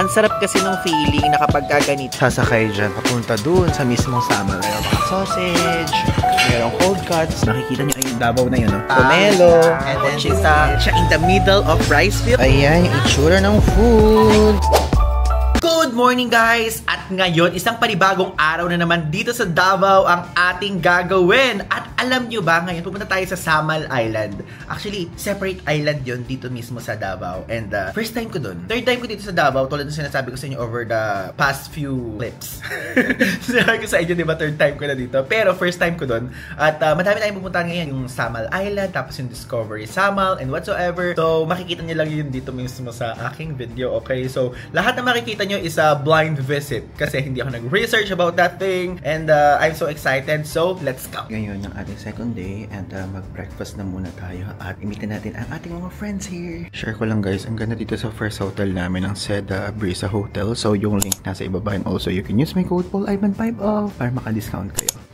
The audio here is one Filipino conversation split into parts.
Ang sarap kasi ng feeling na kapag gaganit, sasakay dyan, papunta dun sa mismong Samal. Mayroong mga sausage, mayroong cold cuts. Nakikita niyo yung Davao na yun, no? Pomelo. And then, siya in the middle of rice field. Ayan, yung itsura ng food. Good morning guys! At ngayon, isang panibagong araw na naman dito sa Davao ang ating gagawin. At alam nyo ba, ngayon pupunta tayo sa Samal Island. Actually, separate island yon dito mismo sa Davao. And uh, first time ko dun. Third time ko dito sa Davao, tulad ng sinasabi ko sa inyo over the past few clips. Sinabi ko sa inyo, di ba, third time ko na dito. Pero first time ko dun. At uh, madami tayong pupuntahan ngayon. Yung Samal Island, tapos yung Discovery Samal, and whatsoever. So, makikita nyo lang yun dito mismo sa aking video, okay? So, lahat na makikita nyo is a blind visit kasi hindi ako nag-research about that thing and uh, I'm so excited so let's go! Ngayon ang ating second day and uh, mag-breakfast na muna tayo at imitin natin ang ating mga friends here. Share ko lang guys, ang ganda dito sa first hotel namin ang Seda Brisa Hotel so yung link nasa ibaba and also you can use my code Paul Ivan 5 off para maka-discount kayo.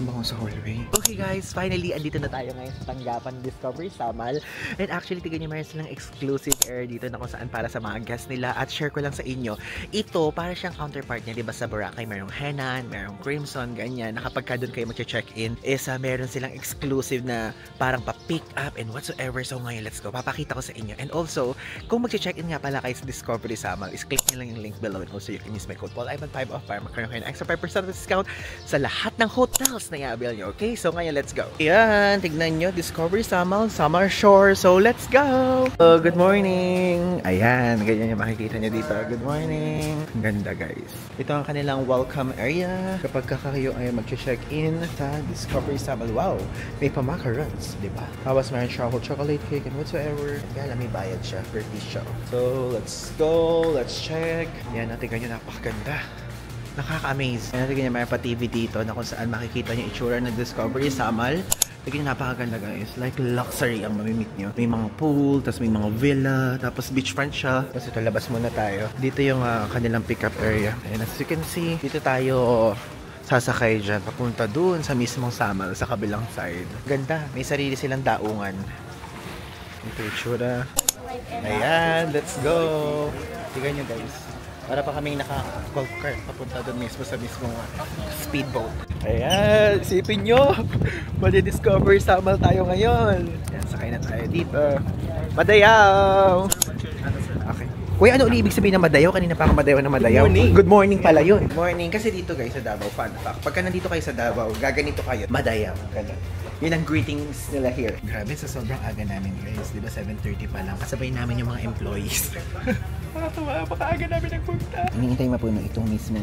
Ang sa hallway. Okay guys, finally, andito na tayo ngayon sa tanggapan ng Discovery Samal. And actually, tignan nyo, mayroon silang exclusive air dito na kung saan para sa mga guests nila. At share ko lang sa inyo, ito, para siyang counterpart niya, di ba sa Boracay, mayroong Henan, mayroong Crimson, ganyan. Na kapag ka doon kayo mag-check-in, is uh, meron silang exclusive na parang pa-pick up and whatsoever. So ngayon, let's go. Papakita ko sa inyo. And also, kung mag-check-in nga pala kayo sa Discovery Samal, is click nyo lang yung link below and also you can use my code Paul Ivan 5 off para magkaroon kayo ng extra 5% discount sa lahat ng hotels na i-avail nyo. Okay? So ngayon, let's go. Yan, tignan nyo. Discovery Samal, Summer Shore. So let's go! So, good morning! Ayan, ganyan yung makikita nyo dito. Good morning! Ang ganda guys. Ito ang kanilang welcome area. Kapag kayo ay mag-check-in sa Discovery Samal. Wow! May pamacarons, di ba? Tapos meron siya chocolate cake and whatsoever. Kaya may bayad siya per piece siya. So, let's go! Let's check! Yan, tignan nyo, napakaganda nakaka-amaze. Ayan, tignan niyo, may pa-TV dito na kung saan makikita niyo itsura ng Discovery Samal. Tignan niyo, napakaganda guys. Like luxury ang mamimit niyo. May mga pool, tapos may mga villa, tapos beachfront siya. Tapos ito, labas muna tayo. Dito yung uh, kanilang pickup area. And as you can see, dito tayo sasakay dyan, papunta dun sa mismong Samal, sa kabilang side. Ganda, may sarili silang daungan. Ito itsura. Ayan, let's go! Tignan nyo guys. Para pa kaming naka-golf cart papunta doon mismo sa mismong speedboat. Ayan, isipin nyo! Madi-discover Samal tayo ngayon. Ayan, sakay na tayo dito. Madayaw! Okay. Kuya, ano ulit ibig sabihin ng madayaw? Kanina pa ako madayaw na madayaw. Good morning. Good morning pala yun. Good morning. Kasi dito guys sa Davao, fun fact. Pagka nandito kayo sa Davao, gaganito kayo. Madayaw. Ganun. Yun ang greetings nila here. Grabe, sa sobrang aga namin guys. Di ba 7.30 pa lang. Kasabay namin yung mga employees. Nakatawa, pakaaga namin nagpunta. Hinihintay mo po na itong mismo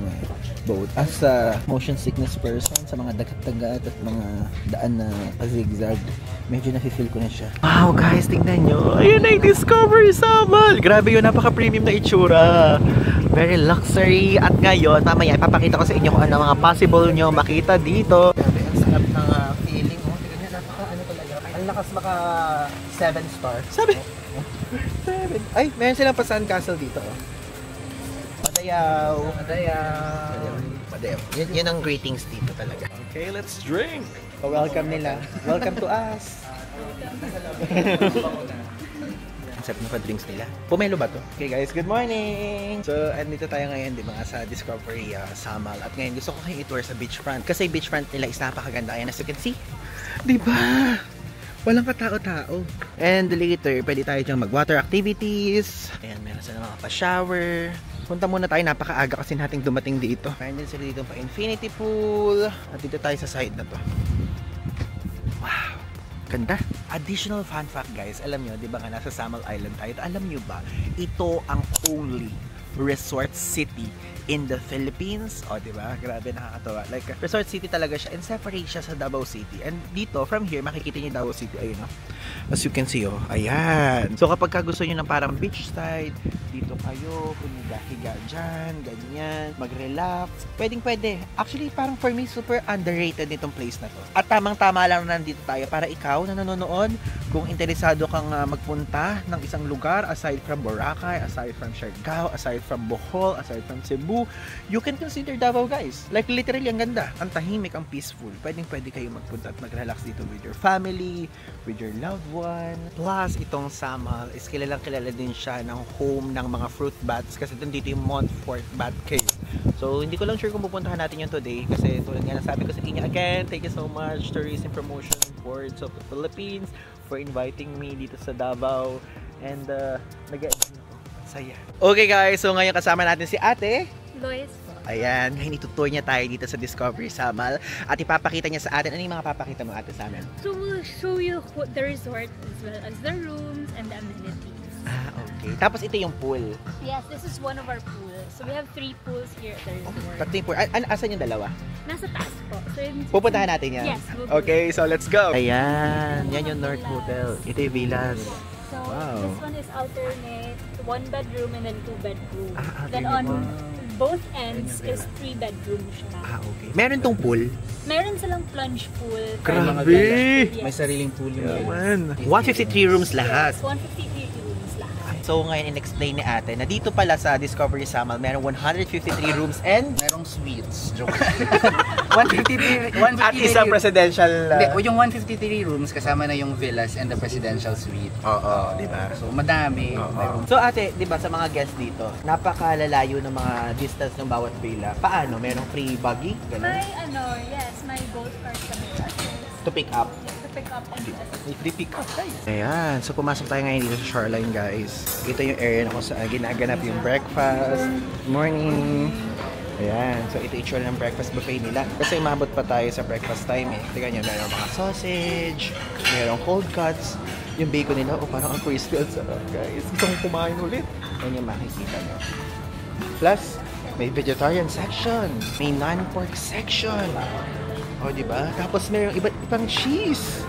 boat. As a motion sickness person, sa mga dagat-dagat at mga daan na pa-zigzag, medyo nafe-feel ko na siya. Wow guys, tingnan nyo. Ayun na yung Discovery Samal. Grabe yun, napaka-premium na itsura. Very luxury. At ngayon, mamaya ipapakita ko sa inyo kung ano mga possible nyo makita dito. Grabe, ang sarap ng uh, feeling. Oh, tingnan nyo, napaka ano talaga. Ang lakas maka 7 star. Sabi, Seven. Ay, meron silang pa Castle dito. Oh. Madayaw. Madayaw. Madayaw. Yan, yan ang greetings dito talaga. Okay, let's drink. So, welcome nila. Welcome to us. Sarap ng pa-drinks nila. Pumelo ba to? Okay guys, good morning! So, andito tayo ngayon, di ba, sa Discovery uh, Samal. At ngayon, gusto ko kayo i-tour sa beachfront. Kasi beachfront nila is napakaganda. Ayan, as you can see. Di ba? Walang katao-tao. And later, pwede tayo dyan mag-water activities. Ayan, meron sila mga pa-shower. Punta muna tayo, napakaaga kasi nating dumating dito. Meron din sila dito pa infinity pool. At dito tayo sa side na to. Wow! Ganda. Additional fun fact guys, alam nyo, di ba nga nasa Samal Island tayo, alam nyo ba, ito ang only resort city in the Philippines. O, di ba? Grabe, nakakatawa. Like, resort city talaga siya and separate siya sa Davao City. And dito, from here, makikita niyo Davao City. Ayun, no? As you can see, oh. Ayan. So, kapag ka gusto niyo ng parang beach side, dito kayo, pumiga-higa dyan, ganyan, mag-relax. Pwedeng pwede. Actually, parang for me, super underrated nitong place na to. At tamang-tama lang nandito tayo para ikaw na nanonood, kung interesado kang uh, magpunta ng isang lugar aside from Boracay, aside from Siargao, aside from Bohol, aside from Cebu, you can consider Davao guys. Like literally ang ganda, ang tahimik, ang peaceful. Pwedeng pwede kayo magpunta at mag-relax dito with your family, with your loved loved one. Plus, itong Samal is kilalang kilala din siya ng home ng mga fruit bats kasi dito yung Montfort Bat Cave. So, hindi ko lang sure kung pupuntahan natin yun today kasi tulad nga nasabi ko sa inyo again, thank you so much Tourism Promotion Board of the Philippines for inviting me dito sa Davao and uh, nag-enjoy ako. Saya. Okay guys, so ngayon kasama natin si ate. Lois. Ayan, ngayon itutour niya tayo dito sa Discovery Samal at ipapakita niya sa atin. Ano yung mga papakita mo ate sa amin? So we'll show you the resort as well as the rooms and the amenities. Ah, okay. Tapos ito yung pool. Yes, this is one of our pools. So we have three pools here at the resort. Tatlo yung pool. An- asan yung dalawa? Nasa taas po. So Pupuntahan natin yan. Yes, we'll. Okay, so let's go. Ayan, yan yung North Hotel. Ito yung villas. So Wow. this one is alternate, one bedroom and then two bedroom. Ah, then alternate. on Wow. Both ends is three bedroom siya. Ah, okay. Meron tong pool. Meron silang plunge pool. Grabe! Yes. May sariling pool yung Yaman. 153 rooms lahat. Yes, 153 rooms lahat. So ngayon in-explain ni ate na dito pala sa Discovery Samal meron 153 rooms and Merong suites. Joke. 153 153 at isang presidential Hindi, uh, o yung 153 rooms kasama na yung villas and the presidential suite. Oo, di ba? So madami. Oo. Merong- So ate, 'di ba sa mga guests dito, napakalalayo ng mga distance ng bawat villa. Paano? Merong free buggy? May Ganun? ano, yes, may gold card kami. To pick up. Yes, to pick up and assist. May free pick guys. Ayan, so pumasok tayo ngayon dito sa shoreline guys. Ito yung area na kung saan ginaganap yung breakfast. Morning! Ayan, so ito itsura ng breakfast buffet nila. Kasi umabot pa tayo sa breakfast time eh. Tingnan nyo, meron mga sausage, merong cold cuts, yung bacon nila, oh parang ang crispy at sarap guys. Gusto kong kumain ulit. Yan yung makikita nyo. Plus, may vegetarian section, may non-pork section. O, di ba? Tapos mayroong iba't ibang cheese.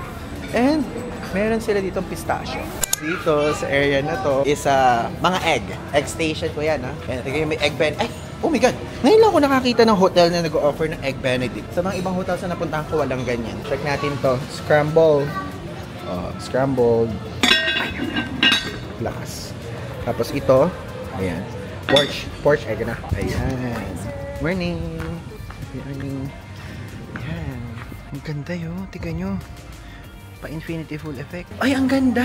And meron sila dito pistachio. Dito sa area na to is uh, mga egg. Egg station ko yan, ha? Ayan, tingnan may egg ben. Ay, oh my God! Ngayon lang ako nakakita ng hotel na nag-offer ng egg benedict. Sa mga ibang hotel sa napuntahan ko, walang ganyan. Check natin to. Scramble. Oh, scrambled. Lakas. Tapos ito, ayan. Porch, porch egg na. Ayan. Morning. Morning. Ang ganda yun. Tignan nyo. Pa-infinity full effect. Ay, ang ganda!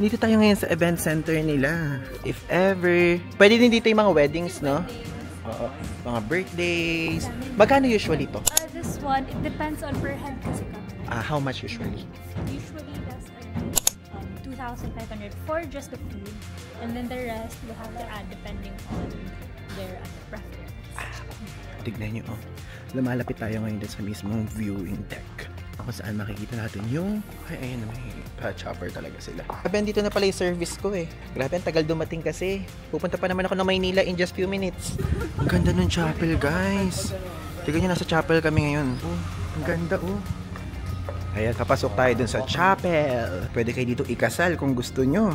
Dito tayo ngayon sa event center nila. If ever. Pwede din dito yung mga weddings, no? Oo. Mga birthdays. Magkano usually to? Uh, this one, it depends on per head kasi kami. Ah, how much usually? Usually, that's around um, 2,500 for just the food. And then the rest, we'll have to add depending on their uh, preference. Tignan nyo, oh. Lumalapit tayo ngayon dun sa mismong viewing deck. Kung saan makikita natin yung... Ay, ayun na, may pa-chopper talaga sila. Grabe, dito na pala yung service ko eh. Grabe, ang tagal dumating kasi. Pupunta pa naman ako ng Maynila in just few minutes. Ang ganda ng chapel, guys. Tignan nyo, nasa chapel kami ngayon. Oh, ang ganda, oh. Ayan, papasok tayo dun sa chapel. Pwede kayo dito ikasal kung gusto nyo.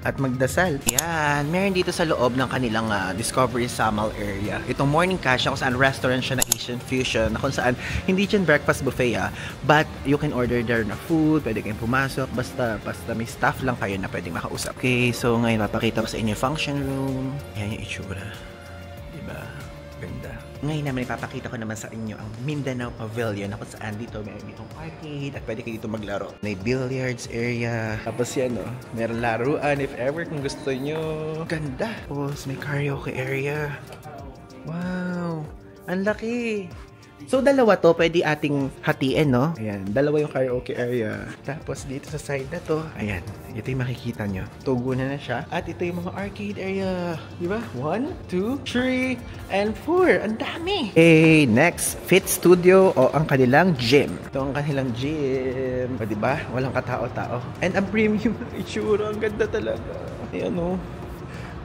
At magdasal. Yan, meron dito sa loob ng kanilang ah, Discovery Samal area. Itong morning cash kung saan restaurant siya na Asian fusion, na kung saan hindi dyan breakfast buffet ah, but you can order there na food, pwede kayong pumasok, basta, basta may staff lang kayo na pwedeng makausap. Okay, so ngayon papakita ko sa inyo yung function room. Yan yung itsura. Ngayon naman ipapakita ko naman sa inyo ang Mindanao Pavilion na kung saan dito meron ditong arcade at pwede kayo dito maglaro. May billiards area. Tapos yan o, meron laruan if ever kung gusto nyo. Ganda. Tapos may karaoke area. Wow! Ang laki! So, dalawa to, pwede ating hatiin, no? Ayan, dalawa yung karaoke area. Tapos, dito sa side na to, ayan, ito yung makikita nyo. Tugo na na siya. At ito yung mga arcade area. Di ba? One, two, three, and four. Ang dami! Okay, next, Fit Studio o ang kanilang gym. Ito ang kanilang gym. O, di ba? Walang katao-tao. And ang premium na itsura. Ang ganda talaga. Ayan, oh.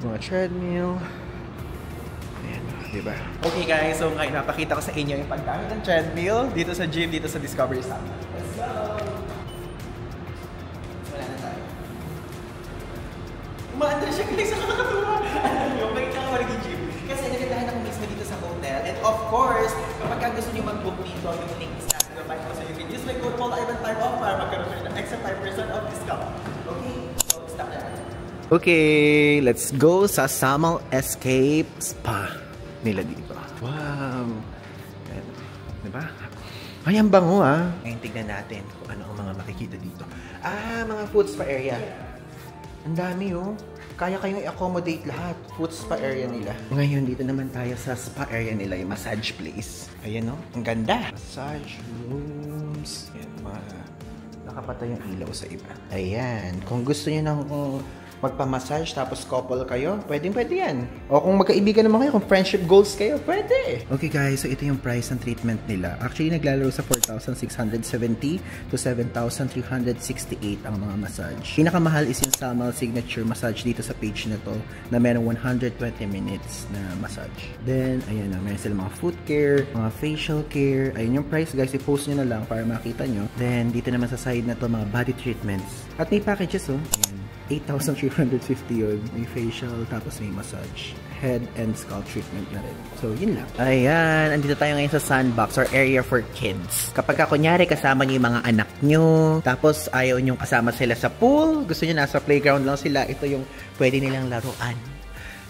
Mga treadmill. Ayan, oh, di ba? Okay guys, so ngayon napakita ko sa inyo yung paggamit ng treadmill dito sa gym, dito sa Discovery Summit. Let's go! Wala na tayo. Umaandar siya guys, nakakatuwa. Yung makita ko naging gym. Kasi nagandahan ako mismo dito sa hotel. And of course, kapag ka gusto niyo mag-book dito, yung link is nasa the right So you can use my code Paul Ivan 5 off para magkaroon kayo ng extra 5% off discount. Okay? So, stop na Okay, let's go sa Samal Escape Spa nila dito. Wow! Diba? Ay, ang bango ah. Ngayon tignan natin kung ano ang mga makikita dito. Ah, mga food spa area. Ang dami oh. Kaya kayong i-accommodate lahat. Food spa area nila. Ngayon, dito naman tayo sa spa area nila, yung massage place. Ayan oh, ang ganda. Massage rooms. Ayan, mga nakapatay yung ilaw sa iba. Ayan, kung gusto niyo ng magpa-massage tapos couple kayo, pwedeng pwede yan. O kung magkaibigan naman kayo, kung friendship goals kayo, pwede. Okay guys, so ito yung price ng treatment nila. Actually, naglalaro sa 4,670 to 7,368 ang mga massage. Pinakamahal is yung Samal Signature Massage dito sa page na to na merong 120 minutes na massage. Then, ayan na, meron sila mga foot care, mga facial care. Ayun yung price guys, i-post nyo na lang para makita nyo. Then, dito naman sa side na to, mga body treatments. At may packages oh. Ayan. 8,350 yun. May facial, tapos may massage. Head and scalp treatment na rin. So, yun lang. Ayan, andito tayo ngayon sa sandbox or area for kids. Kapag ka, kunyari, kasama niyo yung mga anak nyo, tapos ayaw nyo kasama sila sa pool, gusto nyo nasa playground lang sila, ito yung pwede nilang laruan.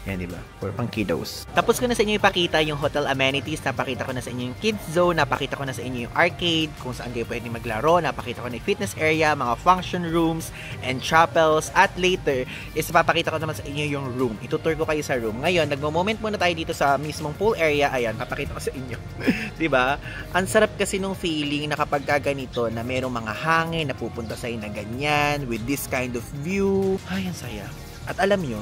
Yan, di ba? For pang kiddos. Tapos ko na sa inyo ipakita yung hotel amenities. Napakita ko na sa inyo yung kids zone. Napakita ko na sa inyo yung arcade. Kung saan kayo pwede maglaro. Napakita ko na yung fitness area, mga function rooms, and chapels. At later, is papakita ko naman sa inyo yung room. Itutur ko kayo sa room. Ngayon, nagmo-moment muna tayo dito sa mismong pool area. Ayan, papakita ko sa inyo. di ba? Ang sarap kasi nung feeling na kapag ganito na merong mga hangin na pupunta sa'yo na ganyan with this kind of view. Ay, ang saya. At alam nyo,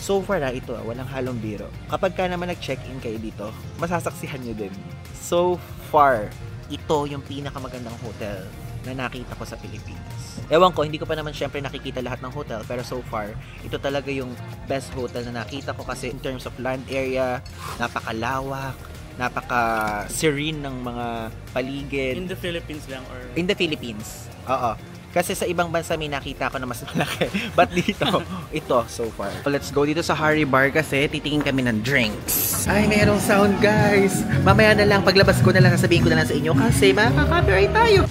So far, ah, ito, ah, walang halong biro. Kapag ka naman nag-check-in kayo dito, masasaksihan nyo din. So far, ito yung pinakamagandang hotel na nakita ko sa Pilipinas. Ewan ko, hindi ko pa naman syempre nakikita lahat ng hotel, pero so far, ito talaga yung best hotel na nakita ko kasi in terms of land area, napakalawak, napaka-serene ng mga paligid. In the Philippines lang or In the Philippines. Oo. Kasi sa ibang bansa may nakita ko na mas malaki. But dito, ito so far. Let's go dito sa Harry Bar kasi titingin kami ng drinks. Ay, merong sound guys. Mamaya na lang, paglabas ko na lang, sasabihin ko na lang sa inyo kasi makaka-copyright tayo.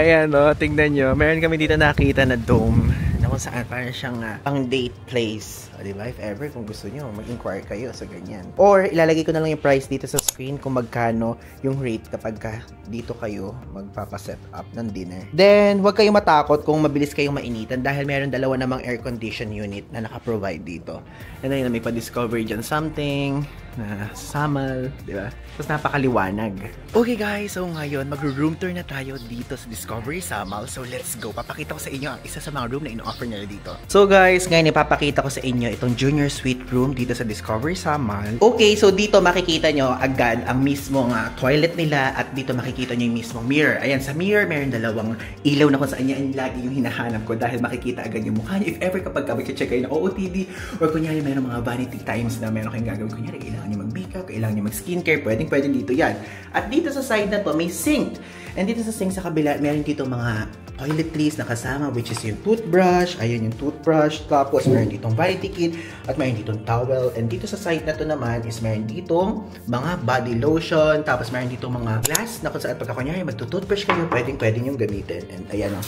Ayan o, tingnan nyo. Meron kami dito nakita na dome na kung saan parang siyang uh, pang date place. O, diba? If ever, kung gusto nyo, mag-inquire kayo sa ganyan. Or, ilalagay ko na lang yung price dito sa screen kung magkano yung rate kapag ka dito kayo magpapaset up ng dinner. Then, huwag kayong matakot kung mabilis kayong mainitan dahil meron dalawa namang air condition unit na naka-provide dito. And then, may pa-discover dyan something na samal, di ba? Tapos napakaliwanag. Okay guys, so ngayon mag-room tour na tayo dito sa Discovery Samal. So let's go. Papakita ko sa inyo ang isa sa mga room na ino-offer nila dito. So guys, ngayon ipapakita ko sa inyo itong junior suite room dito sa Discovery Samal. Okay, so dito makikita nyo agad ang mismong uh, toilet nila at dito makikita nyo yung mismong mirror. Ayan, sa mirror meron dalawang ilaw na kung saan yan lagi yung hinahanap ko dahil makikita agad yung mukha nyo. If ever kapag kami check kayo na OOTD or kunyari meron mga vanity times na meron kayong gagawin, kunyari kailangan nyo mag-makeup, kailangan nyo mag-skincare, pwedeng pwedeng dito yan. At dito sa side na to, may sink. And dito sa sink sa kabila, meron dito mga toiletries na kasama, which is yung toothbrush, ayun yung toothbrush, tapos meron ditong vanity kit, at meron ditong towel. And dito sa side na to naman is meron ditong mga body lotion, tapos meron ditong mga glass na kung saan pagka kunyari magtutoothbrush kayo, pwedeng pwedeng yung gamitin. And ayan o.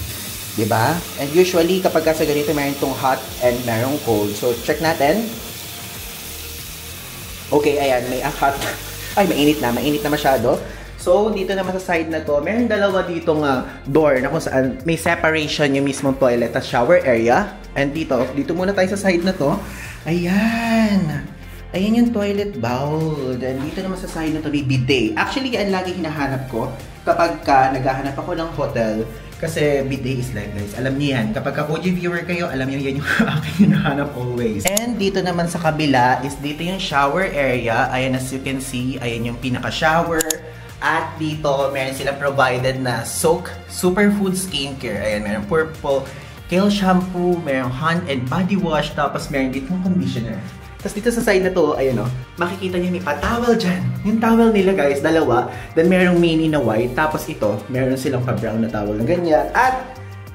Diba? And usually, kapag sa ganito, meron itong hot and merong cold. So, check natin. Okay, ayan, may hot. Ay, mainit na. Mainit na masyado. So, dito naman sa side na to, meron dalawa ditong uh, door na kung saan may separation yung mismong toilet at shower area. And dito, dito muna tayo sa side na to. Ayan! Ayan yung toilet bowl. Then, dito naman sa side na to, may bidet. Actually, yan lagi hinahanap ko kapag ka naghahanap ako ng hotel. Kasi bidet is like guys, alam niyo yan. Kapag ka OG viewer kayo, alam niyo yan yung aking hinahanap always. And dito naman sa kabila is dito yung shower area. Ayan as you can see, ayan yung pinaka-shower. At dito, meron silang provided na soak superfood skincare. Ayan, meron purple kale shampoo, meron hand and body wash, tapos meron ditong conditioner. Tapos dito sa side na to, ayun o, makikita niyo may pa-towel dyan. Yung towel nila guys, dalawa. Then merong mini na white. Tapos ito, meron silang pa-brown na towel na ganyan. At,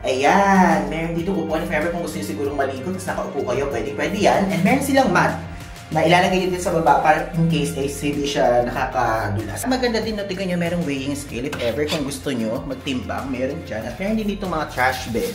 ayan, meron dito upuan. If ever kung gusto niyo sigurong maligo, tapos nakaupo kayo, pwede, pwede yan. And meron silang mat. na ilalagay din sa baba para in case eh, hindi siya nakakadulas. Maganda din na tingnan nyo, merong weighing scale if ever kung gusto nyo magtimbang, meron dyan. At meron din dito mga trash bin.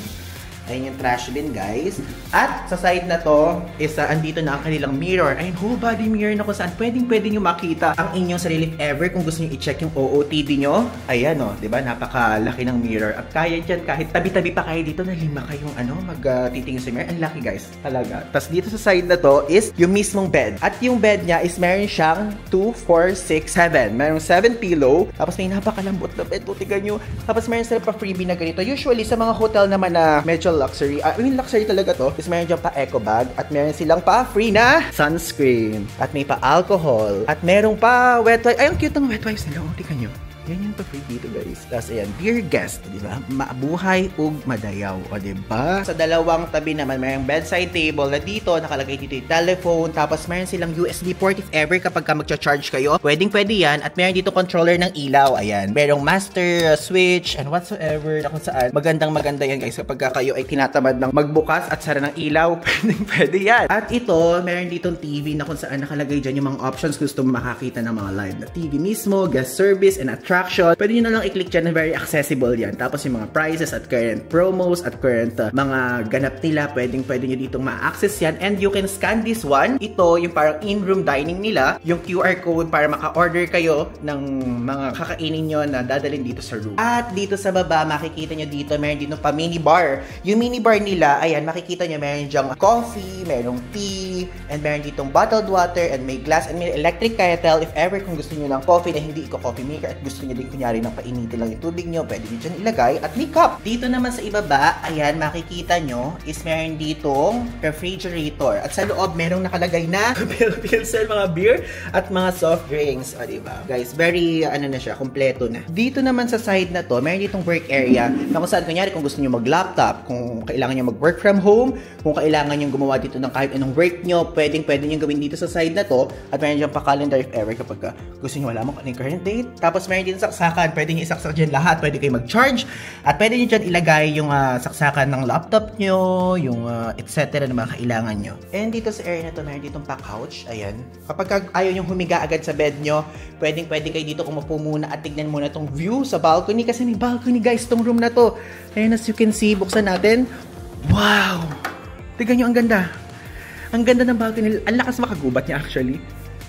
Ayun yung trash bin, guys. At sa side na to, is uh, andito na ang kanilang mirror. Ayun, whole body mirror na kung saan pwedeng pwede nyo makita ang inyong sarili ever kung gusto nyo i-check yung OOTD nyo. Ayan o, oh, di ba? Napakalaki ng mirror. At kaya dyan, kahit tabi-tabi pa kayo dito, na lima kayong ano, mag-titingin uh, sa mirror. Ang laki, guys. Talaga. Tapos dito sa side na to is yung mismong bed. At yung bed niya is meron siyang 2, 4, 6, 7. Merong 7 pillow. Tapos may napakalambot na bed. Tingnan nyo. Tapos meron sila pa freebie na ganito. Usually, sa mga hotel naman na medyo luxury. I mean, luxury talaga to. Is meron dyan pa eco bag. At meron silang pa free na sunscreen. At may pa alcohol. At meron pa wet wipes. Ay, ang cute ng wet wipes nila. Oh, tika nyo. Yan yung pa-free dito guys. Tapos ayan, dear guest, di ba? Mabuhay ug madayaw, o di ba? Sa dalawang tabi naman, mayroong bedside table na dito, nakalagay dito yung telephone, tapos mayroon silang USB port if ever kapag ka magcha-charge kayo. Pwedeng pwede yan. At mayroon dito controller ng ilaw, ayan. Merong master, uh, switch, and whatsoever na kung saan. Magandang maganda yan guys kapag kayo ay tinatamad ng magbukas at sara ng ilaw, pwedeng pwede yan. At ito, meron ditong TV na kung saan nakalagay dyan yung mga options gusto makakita ng mga live na TV mismo, guest service, and attraction attraction, pwede nyo na lang i-click dyan na very accessible yan. Tapos yung mga prices at current promos at current uh, mga ganap nila, pwedeng pwede nyo ditong ma-access yan. And you can scan this one. Ito, yung parang in-room dining nila, yung QR code para maka-order kayo ng mga kakainin nyo na dadalhin dito sa room. At dito sa baba, makikita nyo dito, meron dito pa mini bar. Yung mini bar nila, ayan, makikita nyo, meron dyang coffee, merong tea, and meron ditong bottled water, and may glass, and may electric kettle if ever kung gusto nyo ng coffee na hindi ko-coffee maker at gusto gusto nyo din kunyari ng painitin lang yung tubig nyo, pwede nyo dyan ilagay at may cup. Dito naman sa ibaba, ayan, makikita nyo is meron ditong refrigerator. At sa loob, merong nakalagay na pilsel, mga beer at mga soft drinks. O, diba? Guys, very, ano na siya, kompleto na. Dito naman sa side na to, meron ditong work area na kung saan, kunyari, kung gusto nyo mag-laptop, kung kailangan nyo mag-work from home, kung kailangan nyo gumawa dito ng kahit anong work nyo, pwedeng pwede nyo gawin dito sa side na to. At meron dyan pa calendar if ever kapag gusto nyo malaman kung ano current date. Tapos meron din saksakan. Pwede nyo isaksak dyan lahat. Pwede kayo mag-charge. At pwede nyo dyan ilagay yung uh, saksakan ng laptop nyo, yung uh, etc. na mga kailangan nyo. And dito sa area na to, meron ditong pa-couch. Ayan. Kapag ayaw yung humiga agad sa bed nyo, pwedeng pwede kayo dito kumupo muna at tignan muna tong view sa balcony. Kasi may balcony guys, tong room na to. Ayan, as you can see, buksan natin. Wow! Tignan nyo, ang ganda. Ang ganda ng balcony. Ang lakas makagubat niya actually.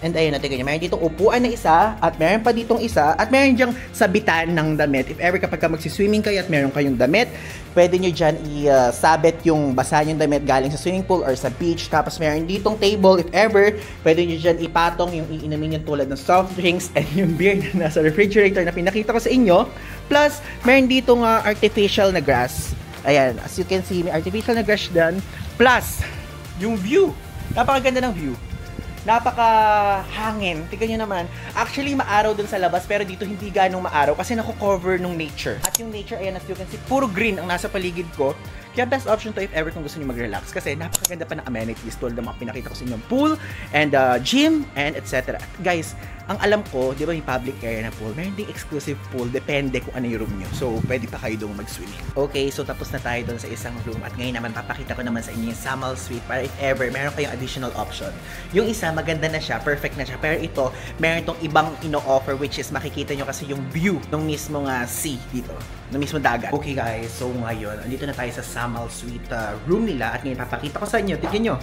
And ayun, natin ganyan. Meron ditong upuan na isa, at meron pa ditong isa, at meron diyang sabitan ng damit. If ever kapag ka magsiswimming kayo at meron kayong damit, pwede nyo dyan i-sabit yung basa yung damit galing sa swimming pool or sa beach. Tapos meron ditong table, if ever, pwede nyo dyan ipatong yung iinumin yung tulad ng soft drinks and yung beer na nasa refrigerator na pinakita ko sa inyo. Plus, meron ditong uh, artificial na grass. Ayan, as you can see, may artificial na grass dyan. Plus, yung view. Napakaganda ng view napaka-hangin. Tignan nyo naman. Actually, maaraw dun sa labas, pero dito hindi ganong maaraw kasi nako-cover nung nature. At yung nature, ayan, as you can see, puro green ang nasa paligid ko. Kaya best option to if ever kung gusto niyo mag-relax kasi napakaganda pa ng amenities tulad ng mga pinakita ko sa inyo pool and uh, gym and etc. Guys, ang alam ko, di ba may public area na pool, meron ding exclusive pool, depende kung ano yung room nyo. So, pwede pa kayo doon mag-swimming. Okay, so tapos na tayo doon sa isang room at ngayon naman papakita ko naman sa inyo yung Samal Suite para if ever meron kayong additional option. Yung isa, maganda na siya, perfect na siya, pero ito, meron tong ibang ino-offer which is makikita nyo kasi yung view ng mismong uh, sea dito na mismo dagat. Okay guys, so ngayon, andito na tayo sa Samal Suite uh, room nila at ngayon papakita ko sa inyo. Tignan nyo.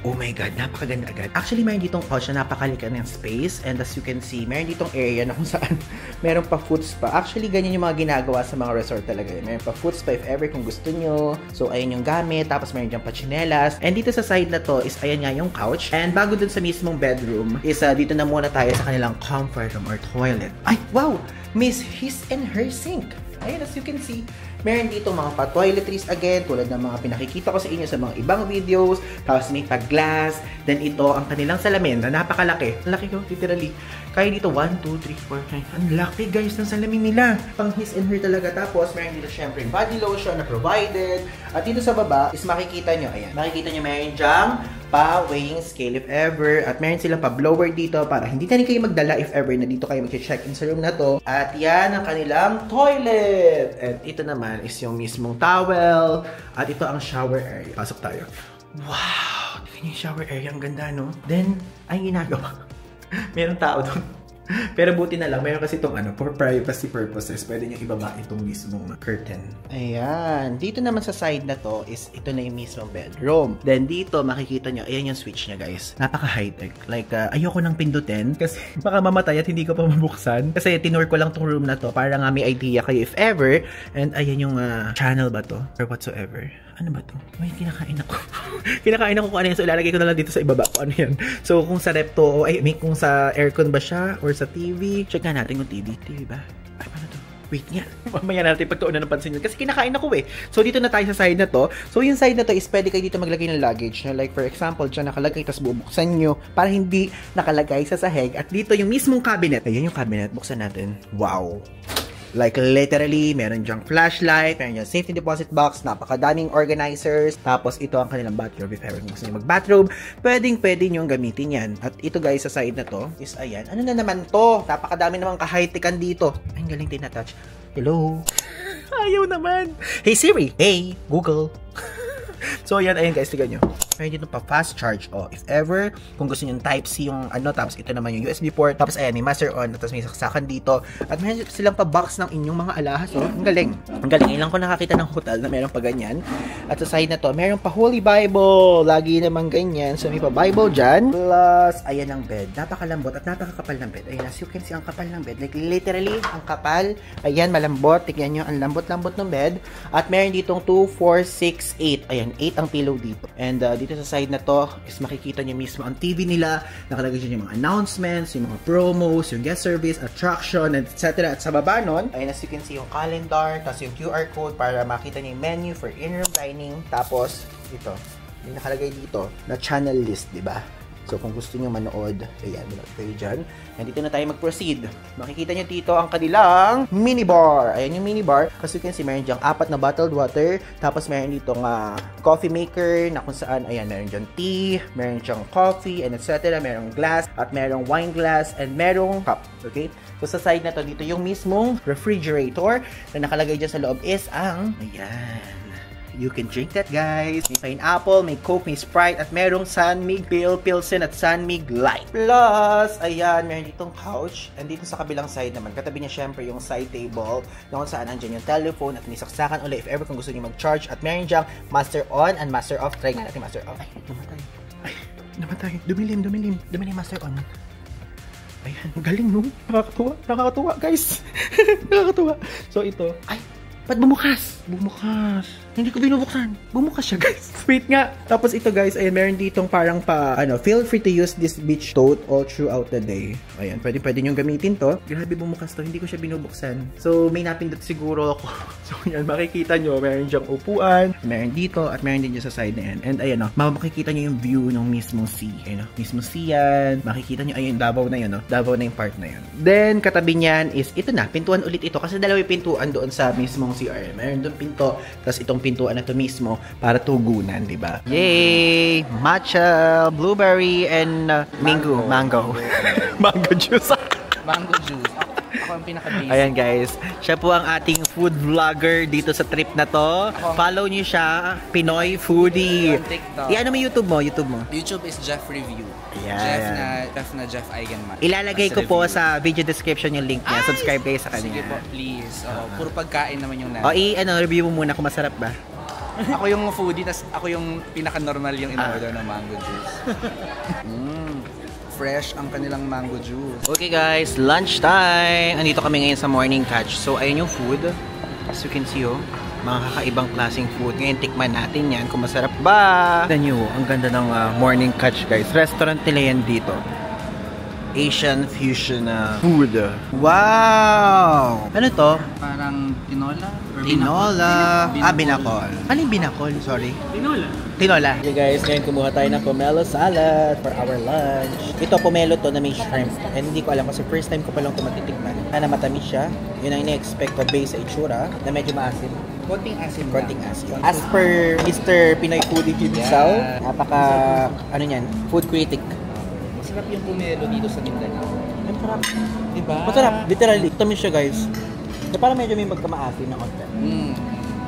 Oh my God, napakaganda agad. Actually, mayroon ditong couch na napakalika ng space and as you can see, mayroon ditong area na kung saan meron pa food spa. Actually, ganyan yung mga ginagawa sa mga resort talaga. Meron pa food spa if ever kung gusto nyo. So, ayun yung gamit. Tapos, meron dyan pa chinelas. And dito sa side na to is, ayan nga yung couch. And bago dun sa mismong bedroom, is uh, dito na muna tayo sa kanilang comfort room or toilet. Ay, wow! Miss his and her sink. Ayun, as you can see, meron dito mga pa-toiletries again, tulad ng mga pinakikita ko sa inyo sa mga ibang videos. Tapos may pa-glass. Then ito, ang kanilang salamin na napakalaki. Ang laki ko, literally. Kaya dito, 1, 2, 3, 4, 5. Ang laki guys ng salamin nila. Pang his and her talaga. Tapos, meron dito syempre body lotion na provided. At dito sa baba is makikita nyo, ayan. Makikita nyo meron dyang pa weighing scale if ever. At meron silang pa blower dito para hindi na rin kayo magdala if ever na dito kayo mag-check in sa room na to. At yan ang kanilang toilet. At ito naman is yung mismong towel. At ito ang shower area. Pasok tayo. Wow! Tingnan yung shower area. Ang ganda, no? Then, ay ginagawa. Meron tao doon. Pero buti na lang, meron kasi itong ano, for privacy purposes, pwede nyo ibaba itong mismong curtain. Ayan. Dito naman sa side na to is ito na yung mismong bedroom. Then dito, makikita nyo, ayan yung switch niya guys. Napaka high-tech. Like, uh, ayoko nang pindutin kasi baka mamatay at hindi ko pa mabuksan. Kasi tinur ko lang tong room na to para nga may idea kayo if ever. And ayan yung uh, channel ba to? Or whatsoever. Ano ba to? May kinakain ako. kinakain ako kung ano yan. So, ilalagay ko na lang dito sa ibaba kung ano yan. So, kung sa rep to, ay, may kung sa aircon ba siya or sa TV. Check nga natin kung TV. TV ba? Ay, paano to? Wait nga. Mamaya natin pagtuunan ng pansin yun. Kasi kinakain ako eh. So, dito na tayo sa side na to. So, yung side na to is pwede kayo dito maglagay ng luggage. Na like, for example, dyan nakalagay, tapos bubuksan nyo para hindi nakalagay sa sahig. At dito yung mismong cabinet. Ayan yung cabinet. Buksan natin. Wow. Like literally, meron diyang flashlight, meron diyang safety deposit box, napakadaming organizers, tapos ito ang kanilang bathrobe. If ever gusto niyo mag-bathrobe, pwedeng pwede niyong gamitin yan. At ito guys, sa side na to, is ayan. Ano na naman to? Napakadami namang ka-high-tecan dito. Ay, galing tinatouch. Hello? Ayaw naman. Hey Siri. Hey, Google. so, ayan, ayan guys, tignan nyo. Pwede dito pa fast charge. Oh, if ever, kung gusto niyo Type-C yung ano, tapos ito naman yung USB port, tapos ayan, may master on, tapos may saksakan dito. At meron silang pa box ng inyong mga alahas. Oh, ang galing. Ang galing. Ilang ko nakakita ng hotel na meron pa ganyan. At sa side na to, meron pa Holy Bible. Lagi naman ganyan. So, may pa Bible dyan. Plus, ayan ang bed. Napakalambot at napakakapal ng bed. Ayan, as you can see, ang kapal ng bed. Like, literally, ang kapal. Ayan, malambot. Tignan nyo, ang lambot-lambot ng bed. At meron ditong 2, 4, 6, 8. Ayan, 8 ang pillow dito. And uh, dito sa side na to is makikita nyo mismo ang TV nila. Nakalagay dyan yung mga announcements, yung mga promos, yung guest service, attraction, etc. At sa baba nun, ayun as you can see yung calendar, tapos yung QR code para makita nyo yung menu for in-room dining. Tapos, ito, yung nakalagay dito na channel list, di ba? So, kung gusto nyo manood, ayan, manood kayo dyan. And dito na tayo mag-proceed. Makikita nyo dito ang kanilang minibar. Ayan yung minibar. As you can see, meron dyan apat na bottled water. Tapos, meron dito nga coffee maker na kung saan, ayan, meron dyan tea, meron dyan coffee, and etc. Merong glass, at merong wine glass, and merong cup. Okay? So, sa side na to, dito yung mismong refrigerator na nakalagay dyan sa loob is ang, ayan, You can drink that, guys. May pineapple, may Coke, may Sprite, at merong Sunmig Pale Pilsen at Sunmig Light. Plus, ayan, meron ditong couch. And dito sa kabilang side naman, katabi niya syempre yung side table na kung saan andyan yung telephone at may saksakan ulit if ever kung gusto niyo mag-charge. At meron diyang master on and master off. Try nga natin master off. Ay, namatay. Ay, namatay. Dumilim, dumilim. Dumilim master on. Ayan, galing no? Nakakatuwa. Nakakatuwa, guys. Nakakatuwa. So, ito. Ay, ba't bumukas? Bumukas. Hindi ko binubuksan. Bumukas siya, guys. Wait nga. Tapos ito, guys, ayan, meron ditong parang pa, ano, feel free to use this beach tote all throughout the day. Ayan, pwede, pwede nyo gamitin to. Grabe bumukas to. Hindi ko siya binubuksan. So, may napindot siguro ako. So, yan, makikita nyo, meron diyang upuan, meron dito, at meron din dyan sa side na yan. And ayan, no, makikita nyo yung view ng mismong sea. Ayan, no, mismong sea yan. Makikita nyo, ayun, Davao na yun, no? Davao na yung part na yan. Then, katabi niyan is, ito na, pintuan ulit ito. Kasi dalawa yung pintuan doon sa mismong CR. Meron doon pinto, tapos itong pintuan na to mismo para tugunan, di ba? Yay! Matcha, blueberry, and uh, mango. Mango. mango juice. Mango juice. Ako, ako ang pinaka-basic. Ayan guys, siya po ang ating food vlogger dito sa trip na to. Follow niyo siya, Pinoy Foodie. TikTok. I-ano mo YouTube mo, YouTube mo. YouTube is Jeff Review. Ayan. Jeff na, Jeff na Jeff Eigenman. Ilalagay ko po sa video description yung link niya. Subscribe kayo sa Sige po, kanya. please. Oo, puro pagkain naman yung O, nasa. i ano, review mo muna kung masarap ba. ako yung foodie, tas ako yung pinaka-normal yung in-order Ah. ng mango juice. mm, fresh ang kanilang mango juice. Okay guys, lunchtime! Andito kami ngayon sa morning catch. So, ayun yung food. As you can see, oh. Mga kakaibang klaseng food. Ngayon, tikman natin yan kung masarap ba. Tignan nyo, ang ganda ng ah, morning catch guys. Restaurant nila yan dito. Asian fusion ah, food. Wow! Ano to? Parang tinola? Or Tinola. binakol? Ah, binakol. Ano yung binakol? Sorry. Tinola. Tinola. Okay guys, ngayon kumuha tayo ng pomelo salad for our lunch. Ito pomelo to na may shrimp. And hindi ko alam kasi first time ko palang ito matitikman. Ana matamis siya. Yun ang ina-expect ko based sa itsura na medyo maasim. Konting asim lang. Konting asim. As per Mr. Pinoy Foodie himself, Yeah. napaka, ano yan, food critic. Masarap yung pomelo dito sa Mindanao. Ang sarap. Diba? Masarap. Literally. Tamis siya guys. So, parang medyo may magkamaasim na konti. Mm.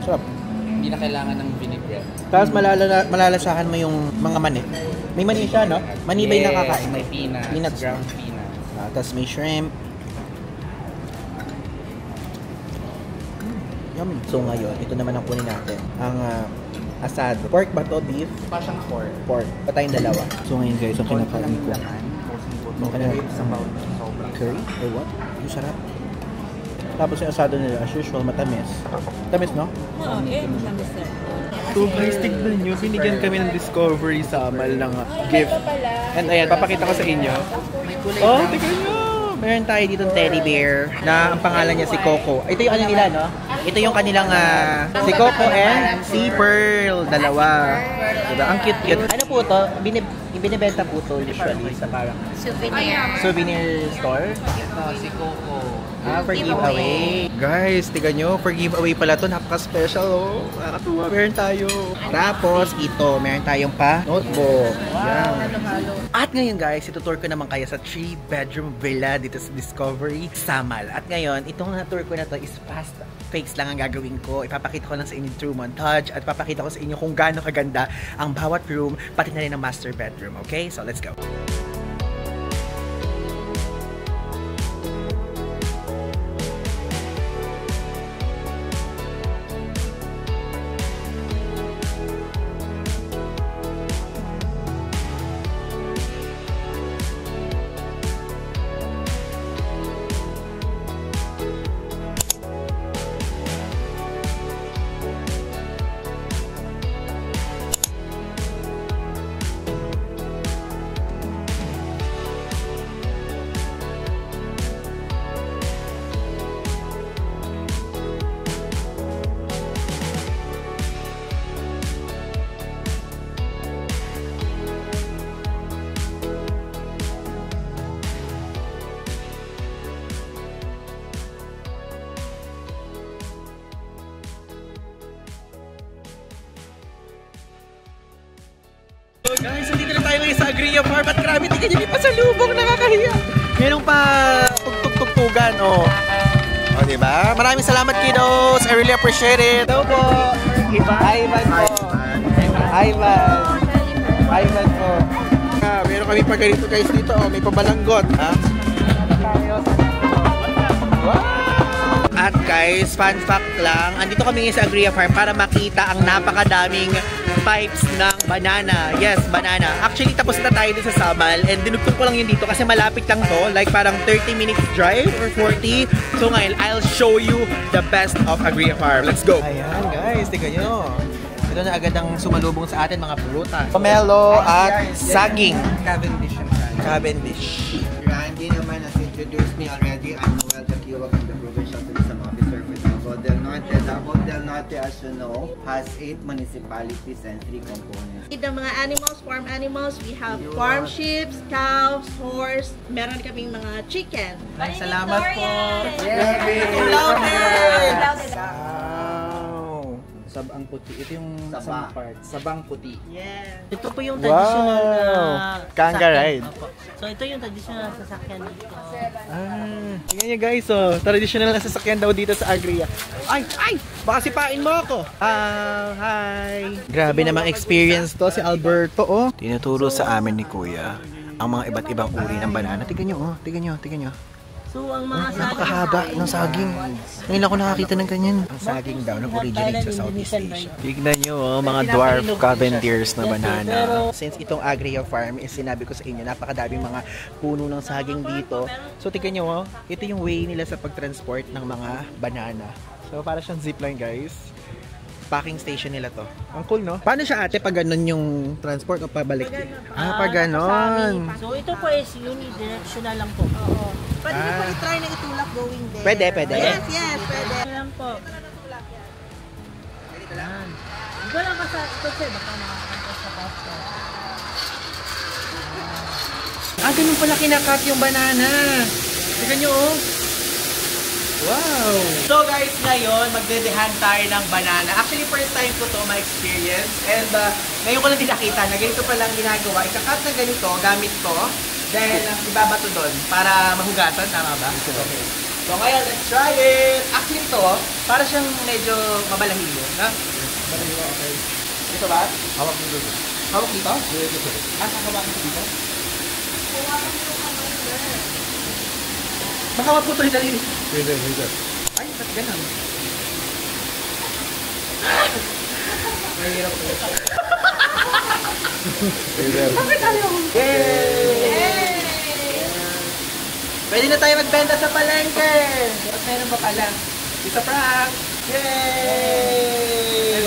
Sarap. Hindi na kailangan ng vinaigrette. Tapos malala, malalasahan mo yung mga mani. May mani siya, no? Mani ba yung Yes, nakakain? May peanuts. Peanuts. Ground peanuts. Ah, tapos may shrimp. Yummy. So ngayon, ito naman ang kunin natin. Ang ah, asado. Pork ba to? Beef? Pa siyang pork. Pork. Pa tayong dalawa. So ngayon guys, ang kinakain ko. Ang sa bowl. Sobrang Curry? Or what? Yung sarap. Tapos yung asado nila, as usual, matamis. Tamis, no? Oo, eh, matamis na. So guys, tignan nyo, binigyan kami ng Discovery Samal ng gift. And ayan, papakita ko sa inyo. Oh, tignan nyo! Meron tayo dito teddy bear na ang pangalan niya si Coco. Ito yung ano nila, no? Ito yung kanilang ah, si Coco and si Pearl. Dalawa. Diba? Ang cute-cute. Ano po to? Binib binibenta po to usually sa parang Souvenir. souvenir store. Ito, si Coco. Ah, for giveaway. Guys, tigan nyo, for giveaway pala to. Napaka-special, oh. Nakakatuwa. Meron tayo. Tapos, ito, meron tayong pa notebook. Yan. At ngayon, guys, itutour ko naman kayo sa 3-bedroom villa dito sa Discovery, Samal. At ngayon, itong na-tour ko na to is fast fakes lang ang gagawin ko. Ipapakita ko lang sa inyo yung true montage at papakita ko sa inyo kung gaano kaganda ang bawat room, pati na rin ang master bedroom. Okay? So, let's go. Na tayo ngayon sa Agria Farm at grabe, tingnan nyo, may pasalubong, nakakahiya. Meron pa tugtog-tugtugan, oh. Oh, di ba? Maraming salamat, kiddos. I really appreciate it. Hello po. Ivan po. Ivan. Ivan po. Ah, meron kami pa ganito guys dito, oh. May pabalanggot, ha? Guys, fun fact lang, andito kami sa Agria Farm para makita ang napakadaming pipes ng banana. Yes, banana. Actually, tapos na tayo dito sa Samal and dinugtong ko lang yun dito kasi malapit lang to. Like parang 30 minutes drive or 40. So ngayon, I'll show you the best of Agria Farm. Let's go! Ayan guys, tingnan nyo. Ito na agad ang sumalubong sa atin mga prutas. Pomelo at saging. Cavendish. Cavendish. Randy naman has introduced me already. I'm Norte, as you know, has eight municipalities and three components. The mga animals, farm animals, we have farm sheep, cows, horse, meron kaming mga chicken. Salamat po. Wow. Sabang puti. Ito yung Saba. part. Sabang puti. Yes. Ito po yung Wow! traditional na Kanga sasakyan. ride. Opo. So ito yung traditional na sasakyan dito. Ah, tingnan nyo guys, oh. Traditional na sasakyan daw dito sa Agria. Ay, ay! Baka sipain mo ako. Ah, hi! Grabe namang experience to si Alberto, oh. Tinuturo sa amin ni Kuya ang mga iba't ibang uri ng banana. Tingnan nyo, oh. Tingnan nyo, tingnan nyo. So ang mga saging Napakahaba ng saging. Ngayon ako nakakita ng ganyan. Ang saging daw nag-originate sa Southeast Asia. Tignan nyo, oh, mga dwarf Cavendiers na banana. Since itong Agria Farm is sinabi ko sa inyo, napakadaming mga puno ng saging dito. So tignan nyo, oh, ito yung way nila sa pagtransport ng mga banana. So para siyang zipline guys. Packing station nila to. Ang cool, no? Paano siya ate pag ganun yung transport o pabalik? Ah, pag ganon. So ito po is unidirectional lang po. Oo. Pwede niyo po Ah. i-try na itulak going there. Pwede, pwede. Yes, yes, pwede. Ito lang po. Yan. Ito lang ka sa kasi baka makakakas sa pasta. Ah, ganun pala kinakat yung banana. Tignan nyo, oh. Wow! So guys, ngayon magdedehan tayo ng banana. Actually, first time ko to ma-experience. And uh, ngayon ko lang din nakita na ganito palang ginagawa. Ikakat na ganito, gamit to. Then, uh, ibabato doon para mahugasan. Tama ba? Okay. So ngayon, let's try it! Actually, ito, para siyang medyo mabalahilo. Na? Dito ba? Hawak dito. Hawak dito? Ah, hawak dito? Baka maputol yung daliri. Pwede, pwede. Ay, ba't ganun? Mahirap po. Pwede. Yay! Pwede na tayo magbenta sa palengke! At meron pa pala. It's a prank! Yay!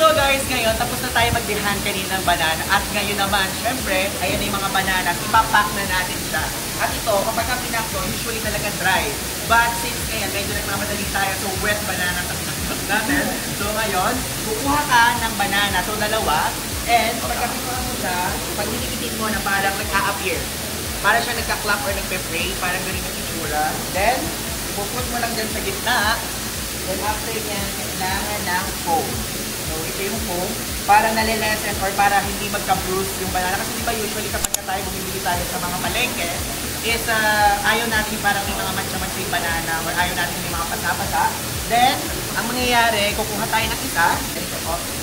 So guys, ngayon tapos na tayo magdihan kanina ng banana at ngayon naman, syempre, ayan na yung mga bananas, ipapack na natin siya. At ito, kapag ka pinak to, usually talaga dry. But since ngayon, medyo nagmamadali tayo, so wet banana ang pinak natin. So ngayon, kukuha ka ng banana, so dalawa, and pagka pinuha mo siya, pag dinikitin mo na parang nag-a-appear. Para siya nagka-clap or nagpe-pray, parang ganun yung itsura. Then, ipuput mo lang dyan sa gitna, Then after yan, kailangan ng foam. So ito yung foam para nalilesen or para hindi magka-bruise yung banana. Kasi di ba usually kapag ka tayo bumibili tayo sa mga palengke, is uh, ayaw natin parang may mga matcha-matcha yung banana or ayaw natin may mga pasa-pasa. Then, ang mangyayari, kukuha tayo ng isa. Ganito po.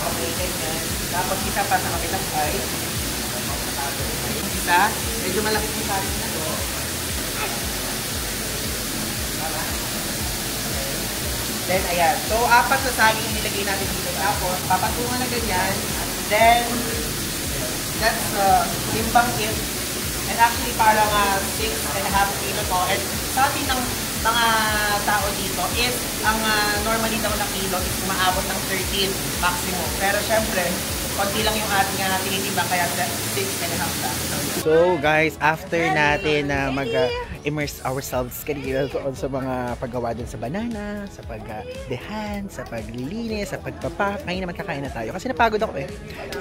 Okay, ganyan. Tapos isa pa sa kabilang side. Isa, medyo malaki yung size na to. Tama? Then, ayan. So, apat na saging nilagay natin dito. Tapos, papatungan na ganyan. Then, that's uh, limbang it. And actually, parang uh, six and a half kilo to. And sa atin ng mga tao dito is, ang uh, normally daw na kilo is umaabot ng 13 maximum. Pero syempre, konti lang yung ating uh, tinitimbang kaya 6 and a half lang. So guys, after natin na mag-immerse ourselves kanina doon sa mga paggawa din sa banana, sa pagdehan, sa paglilinis, sa pagpapa, ngayon naman kakain na tayo kasi napagod ako eh.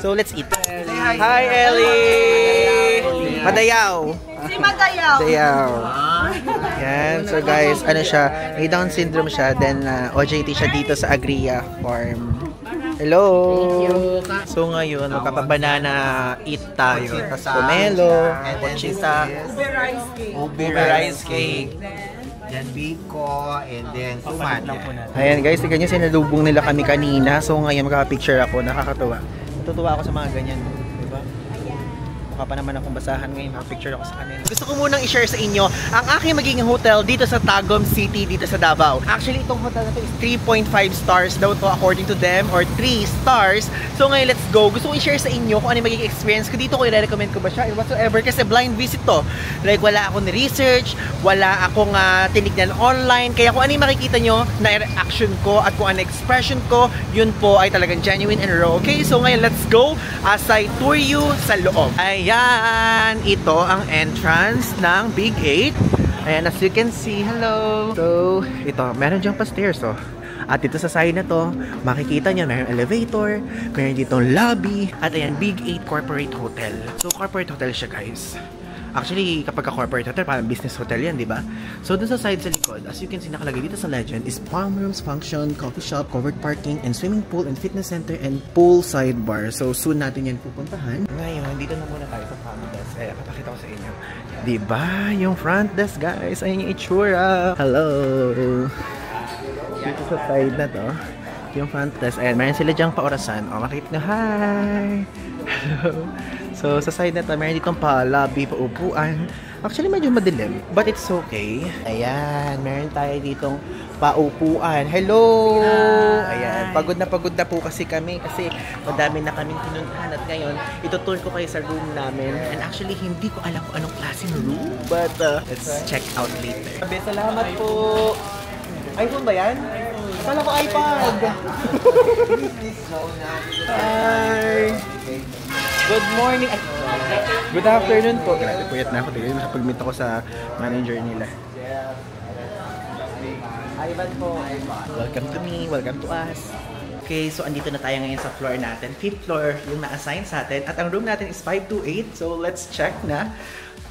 So let's eat. Hi, Ellie! Madayaw! Si Madayaw. Dayaw. Yan. So guys, ano siya, may Down syndrome siya, then uh, OJT siya dito sa Agria Farm. Hello! So ngayon, magpapabanana eat tayo. Tapos pomelo, pochita, ube rice cake. Then biko, and then suman. Ayan guys, tignan nyo, sinalubong nila kami kanina. So ngayon, magkaka-picture ako. Nakakatuwa. Natutuwa ako sa mga ganyan. Mukha pa naman akong basahan ngayon. Nakapicture ako sa kanila. Gusto ko munang i-share sa inyo ang aking magiging hotel dito sa Tagum City, dito sa Davao. Actually, itong hotel na to is 3.5 stars daw to according to them or 3 stars. So ngayon, let's go. Gusto ko i-share sa inyo kung ano yung magiging experience ko dito. Kung i-recommend ko ba siya or whatsoever. Kasi blind visit to. Like, wala akong research, wala akong uh, tinignan online. Kaya kung ano yung makikita nyo na reaction ko at kung ano expression ko, yun po ay talagang genuine and raw. Okay, so ngayon, let's go as I tour you sa loob. Ayan, ito ang entrance ng Big 8. Ayan, as you can see, hello. So, ito, meron diyang pa stairs, oh. At dito sa side na to, makikita niyo mayroong elevator, mayroon dito lobby, at ayan, Big 8 Corporate Hotel. So, corporate hotel siya, guys. Actually, kapag ka corporate hotel, parang business hotel yan, di ba? So, dun sa side sa likod, as you can see nakalagay dito sa legend, is palm rooms, function, coffee shop, covered parking, and swimming pool, and fitness center, and pool sidebar. So, soon natin yan pupuntahan. Ngayon, dito na muna tayo sa front desk. Eh, papakita ko sa inyo. Di ba? Yung front desk, guys. Ayan yung itsura. Hello! Dito sa side na to, yung front desk. Ayan, meron sila dyang paorasan. O, makikita nyo, hi! Hello! So, sa side na to, meron ditong pa lobby, pa upuan. Actually, medyo madilim, but it's okay. Ayan, meron tayo ditong paupuan. Hello! Ayan, pagod na pagod na po kasi kami kasi madami na kaming pinuntahan at ngayon, itutour ko kayo sa room namin. And actually, hindi ko alam kung anong klaseng room, but uh, let's check out later. Sabi, salamat po! iPhone ba yan? Akala ko iPad! Hi! Good morning! Good afternoon po. Grabe, puyat na ako. Tignan, nakapag-meet ako sa manager nila. Ivan po. Welcome to me. Welcome to us. Okay, so andito na tayo ngayon sa floor natin. Fifth floor yung na-assign sa atin. At ang room natin is 528. So let's check na.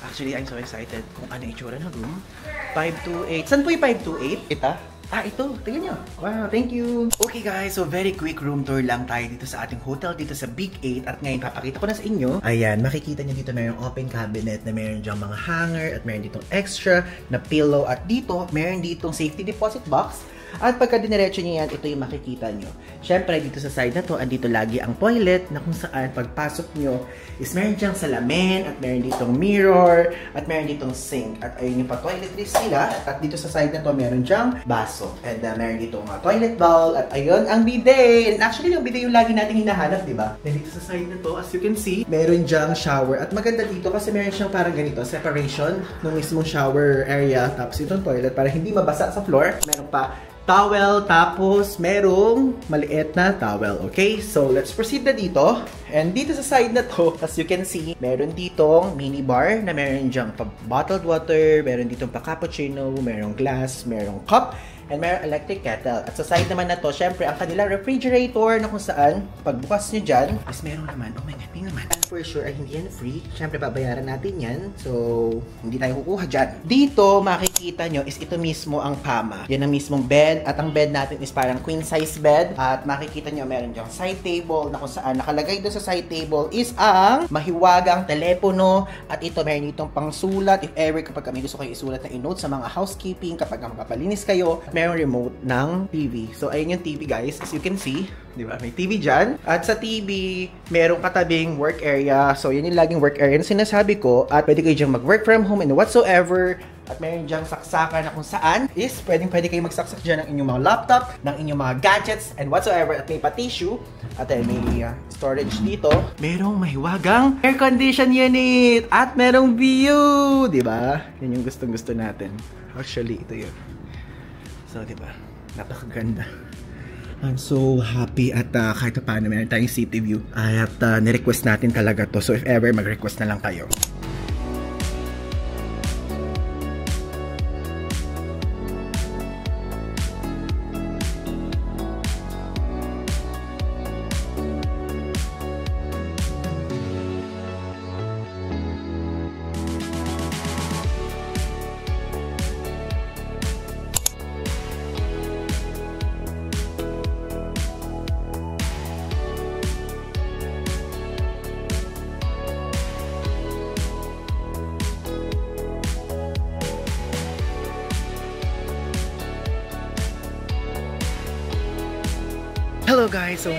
Actually, I'm so excited kung ano yung itsura ng room. 528. Saan po yung 528? Ita? Ah, ito. Tingnan nyo. Wow, thank you. Okay guys, so very quick room tour lang tayo dito sa ating hotel dito sa Big 8. At ngayon, papakita ko na sa inyo. Ayan, makikita nyo dito mayroong open cabinet na mayroon diyang mga hanger at mayroon ditong extra na pillow. At dito, mayroon ditong safety deposit box at pagka diniretso niyo yan, ito yung makikita nyo. Siyempre, dito sa side na to, andito lagi ang toilet na kung saan pagpasok nyo is meron diyang salamin at meron ditong mirror at meron ditong sink. At ayun yung pa-toiletries nila. At dito sa side na to, meron diyang baso. And uh, meron ditong uh, toilet bowl. At ayun, ang bidet. And actually, yung bidet yung lagi natin hinahanap, di ba? Then dito sa side na to, as you can see, meron diyang shower. At maganda dito kasi meron siyang parang ganito, separation ng mismong shower area. Tapos itong toilet para hindi mabasa sa floor. Meron pa towel, tapos merong maliit na towel, okay? So, let's proceed na dito. And dito sa side na to, as you can see, meron ditong mini bar na meron diyang pa bottled water, meron ditong pa cappuccino, merong glass, merong cup, and meron electric kettle. At sa side naman na to, syempre, ang kanila refrigerator na kung saan, pagbukas nyo dyan, is meron naman, oh my god, tingnan naman. For sure, ay hindi yan free. Syempre, babayaran natin yan. So, hindi tayo kukuha dyan. Dito, makikita nyo is ito mismo ang kama. Yan ang mismong bed. At ang bed natin is parang queen size bed. At makikita nyo, meron dyan side table na kung saan nakalagay doon sa side table is ang mahiwagang telepono. At ito, meron itong pangsulat. If ever, kapag kami gusto kayo isulat na i-note sa mga housekeeping, kapag magpapalinis kayo, merong remote ng TV. So, ayun yung TV guys. As you can see, di ba? May TV dyan. At sa TV, merong katabing work area. So, yun yung laging work area na sinasabi ko. At pwede kayo dyan mag-work from home and whatsoever. At meron diyang saksakan na kung saan is pwedeng pwede kayo magsaksak dyan ng inyong mga laptop, ng inyong mga gadgets, and whatsoever. At may pa-tissue. At then may uh, storage dito. Merong mahiwagang air condition unit. At merong view. Ba? Yun yung gustong-gusto natin. Actually, ito yun. So, di ba? Napakaganda. I'm so happy at uh, kahit pa paano meron tayong city view. At uh, nirequest natin talaga to. So, if ever, mag-request na lang kayo.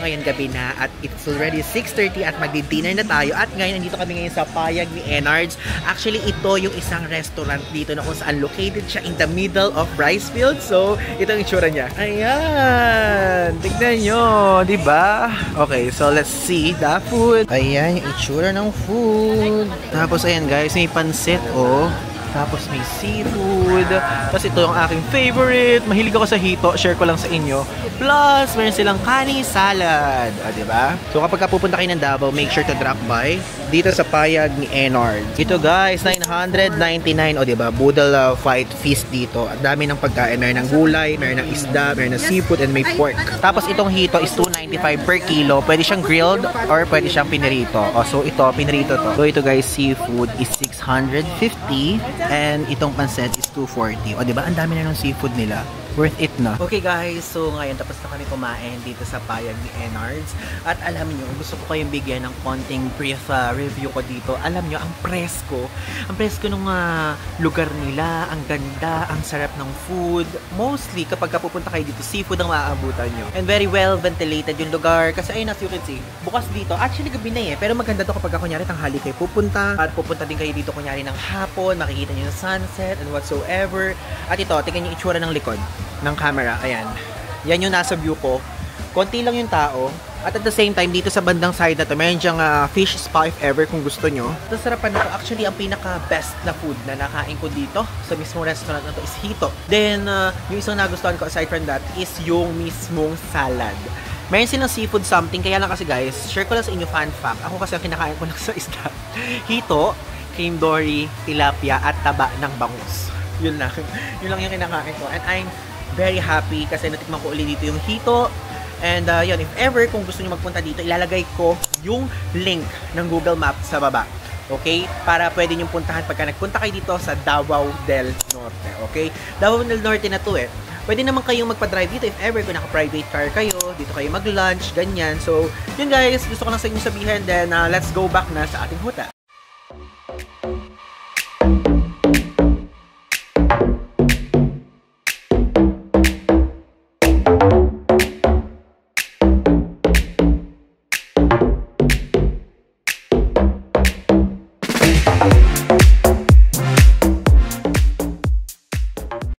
Ngayon gabi na at it's already 6.30 at magdi-dinner na tayo at ngayon nandito kami ngayon sa Payag ni Enards. Actually ito yung isang restaurant dito na kung saan located siya in the middle of rice field. So ito ang itsura niya. Ayan! Tignan nyo! di ba? Okay, so let's see the food. Ayan yung itsura ng food. Tapos ayan guys, may pansit oh. Tapos may seafood. Tapos ito yung aking favorite. Mahilig ako sa hito. Share ko lang sa inyo. Plus, meron silang kani salad. Ah, di ba? So kapag ka pupunta kayo ng Davao, make sure to drop by dito sa payag ni Enard. Ito guys, 999. O di ba? Boodle uh, fight feast dito. At dami ng pagkain. Meron ng gulay, meron ng isda, meron ng seafood, and may pork. Tapos itong hito is 295 per kilo. Pwede siyang grilled or pwede siyang pinirito. O, so ito, pinirito to. So ito guys, seafood is 650 and itong pansit is 240. O, di ba? Ang dami na ng seafood nila. Worth it na. Okay guys, so ngayon tapos na kami kumain dito sa payag ni Enards. At alam nyo, gusto ko kayong bigyan ng konting brief uh, review ko dito. Alam nyo, ang presko. Ang presko ng uh, lugar nila, ang ganda, ang sarap ng food. Mostly, kapag pupunta kayo dito, seafood ang maaabutan nyo. And very well ventilated yung lugar. Kasi ayun, as you can see, bukas dito. Actually, gabi na eh. Pero maganda to kapag kunyari tanghali kayo pupunta. At pupunta din kayo dito kunyari ng hapon. Makikita nyo yung sunset and whatsoever. At ito, tingnan nyo itsura ng likod ng camera. Ayan. Yan yung nasa view ko. Konti lang yung tao. At at the same time, dito sa bandang side na to, meron diyang uh, fish spa if ever kung gusto nyo. Ito sarapan na to. Actually, ang pinaka-best na food na nakain ko dito sa mismong restaurant na to is hito. Then, uh, yung isang nagustuhan ko aside from that is yung mismong salad. Meron silang seafood something, kaya lang kasi guys, share ko lang sa inyo fun fact. Ako kasi ang kinakain ko lang sa isda. Hito, cream dory, tilapia, at taba ng bangus. Yun lang. Yun lang yung kinakain ko. And I'm very happy kasi natikman ko ulit dito yung hito. And uh, yun, if ever kung gusto niyo magpunta dito, ilalagay ko yung link ng Google Maps sa baba. Okay? Para pwede niyo puntahan pagka nagpunta kayo dito sa Davao del Norte. Okay? Davao del Norte na to eh. Pwede naman kayong magpa-drive dito if ever kung naka-private car kayo, dito kayo mag-lunch, ganyan. So, yun guys, gusto ko lang sa inyo sabihin. Then, uh, let's go back na sa ating hotel.